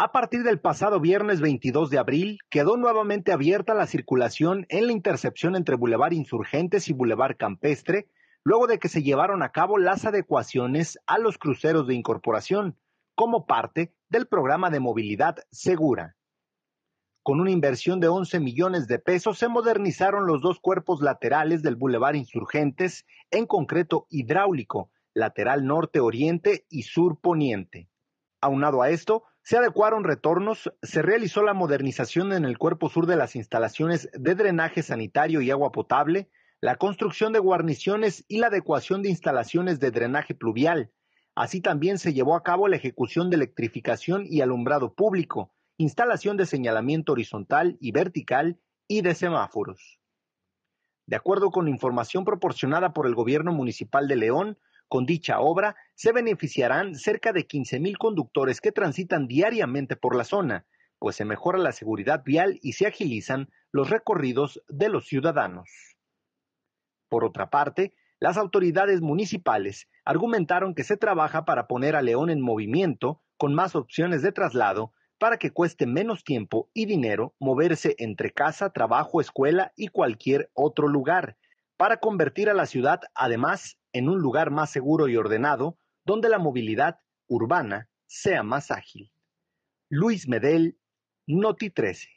A partir del pasado viernes 22 de abril, quedó nuevamente abierta la circulación en la intercepción entre Boulevard Insurgentes y Boulevard Campestre, luego de que se llevaron a cabo las adecuaciones a los cruceros de incorporación, como parte del programa de movilidad segura. Con una inversión de 11 millones de pesos, se modernizaron los dos cuerpos laterales del Boulevard Insurgentes, en concreto hidráulico, lateral norte-oriente y sur-poniente. Aunado a esto, se adecuaron retornos, se realizó la modernización en el cuerpo sur de las instalaciones de drenaje sanitario y agua potable, la construcción de guarniciones y la adecuación de instalaciones de drenaje pluvial. Así también se llevó a cabo la ejecución de electrificación y alumbrado público, instalación de señalamiento horizontal y vertical y de semáforos. De acuerdo con información proporcionada por el gobierno municipal de León, con dicha obra se beneficiarán cerca de 15.000 conductores que transitan diariamente por la zona, pues se mejora la seguridad vial y se agilizan los recorridos de los ciudadanos. Por otra parte, las autoridades municipales argumentaron que se trabaja para poner a León en movimiento con más opciones de traslado para que cueste menos tiempo y dinero moverse entre casa, trabajo, escuela y cualquier otro lugar, para convertir a la ciudad además en un lugar más seguro y ordenado donde la movilidad urbana sea más ágil. Luis Medel, Noti 13.